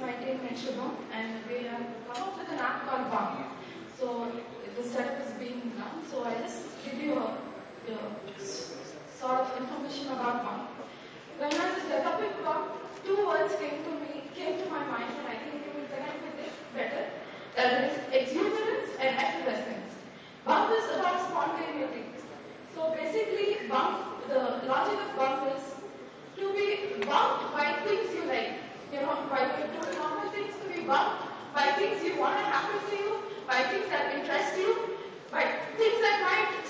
my name is Shubham and we have come up with an app called Bump. So the setup is being done. So I just give you a, a sort of information about Bump. When I was developing Bump, two words came to me, came to my mind and I think you will connect with it better. That is exuberance and effervescence. Bump is about spontaneity. So basically, Bump, the logic of Bump is Vikings. Do normal things to be bumped by things you want to happen to you, by things that interest you, by things that might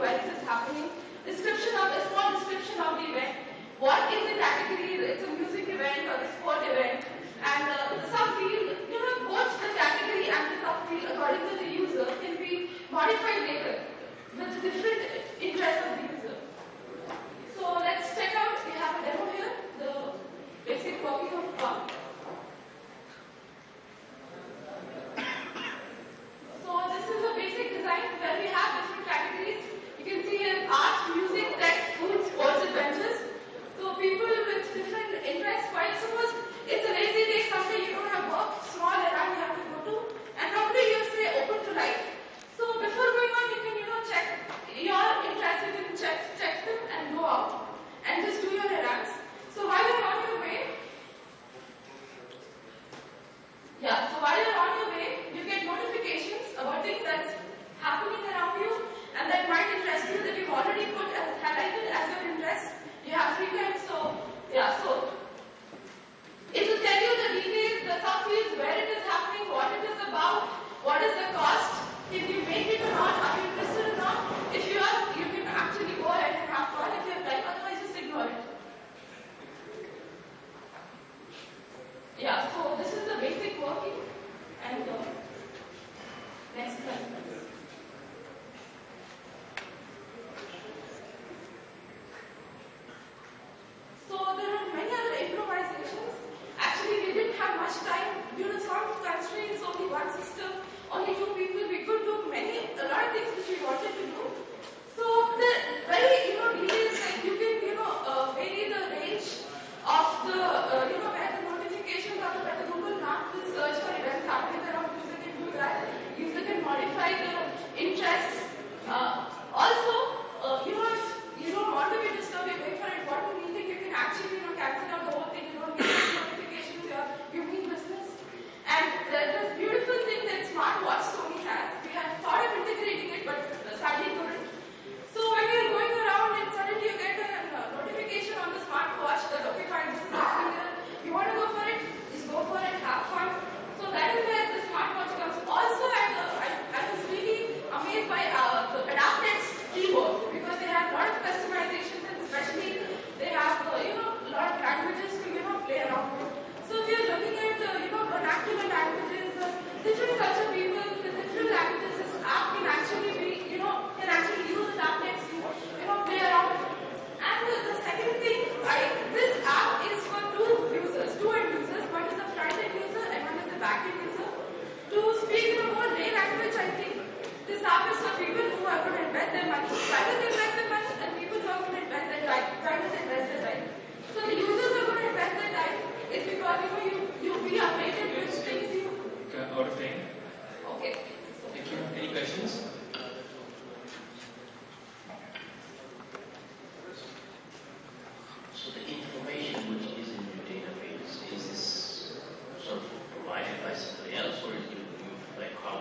where this is happening. Description of a small description of the event. What is the category? It's a music event or a sport event. And uh, the subfield, you know, what's the category and the subfield according to the such a big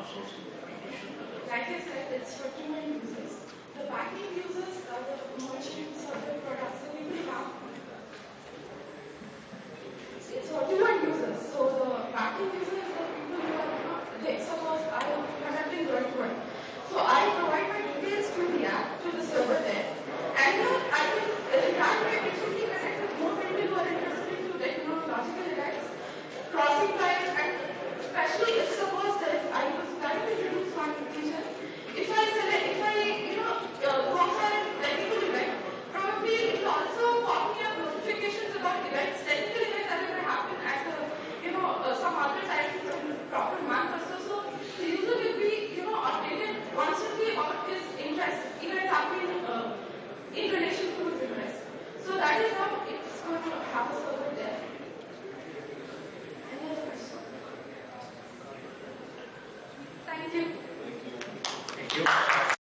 Like I said, it's for two main users. The backend users are the merchants of the products